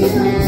Amen.